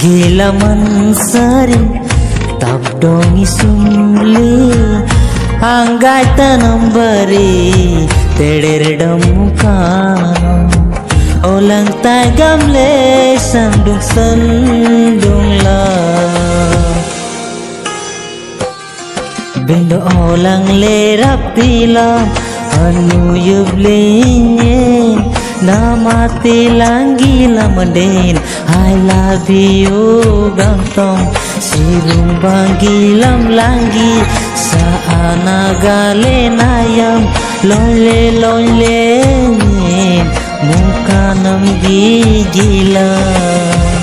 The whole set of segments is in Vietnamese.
gila man sari tab dong isumli anggai tanam bari tederedam kanam olang tai gamle sandung sandung la Bendo olang le rapila anu yublinye namati langgi lamaden I love you gantong sirung bangilam langgi sa anagale nayam. Lonle lonle muka nam gigilam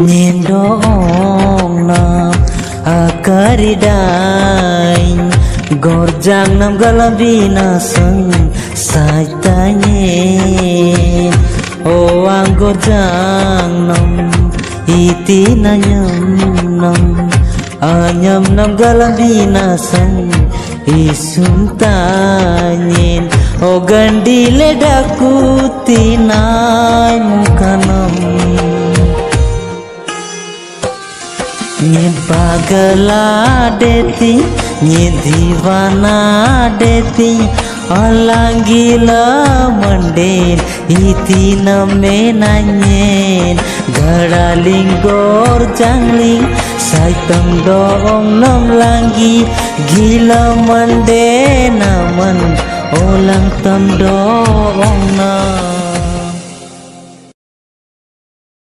nhìn dong nam akaridain gorjang nam galabina sang sai tanye o ang gorjang nam iti na nyam nam anyam nam galabina sang isun tanyin o gandile dakutinay ये पागला देती, ये दीवाना देती, अलंगिल मंडेन इतिन मेनायेन गड़ालिंग गोर जांगलिंग साइतम डोम नम लांगी, गील मंडेन मन ओलंग तम डोम